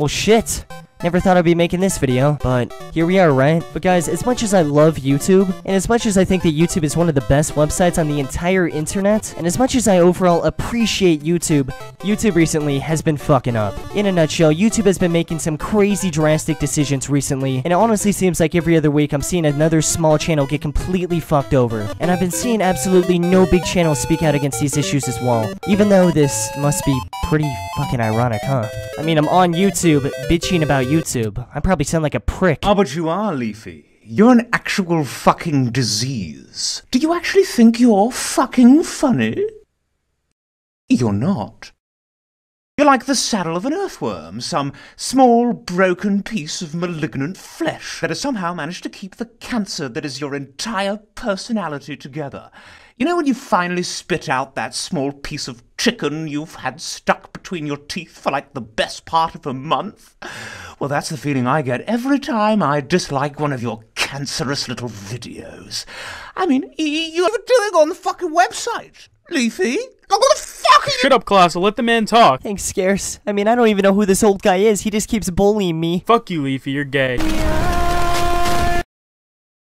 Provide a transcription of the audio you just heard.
Well, shit. Never thought I'd be making this video, but here we are, right? But guys, as much as I love YouTube, and as much as I think that YouTube is one of the best websites on the entire internet, and as much as I overall appreciate YouTube, YouTube recently has been fucking up. In a nutshell, YouTube has been making some crazy drastic decisions recently, and it honestly seems like every other week I'm seeing another small channel get completely fucked over. And I've been seeing absolutely no big channels speak out against these issues as well. Even though this must be pretty fucking ironic, huh? I mean, I'm on YouTube bitching about YouTube. I probably sound like a prick. Ah, but you are, Leafy. You're an actual fucking disease. Do you actually think you're fucking funny? You're not. You're like the saddle of an earthworm, some small, broken piece of malignant flesh that has somehow managed to keep the cancer that is your entire personality together. You know when you finally spit out that small piece of chicken you've had stuck between your teeth for like the best part of a month? Well, that's the feeling I get every time I dislike one of your cancerous little videos. I mean, you're doing on the fucking website, Leafy. Like, what the fuck are you Shut up, Colossal. Let the man talk. Thanks, Scarce. I mean, I don't even know who this old guy is. He just keeps bullying me. Fuck you, Leafy. You're gay.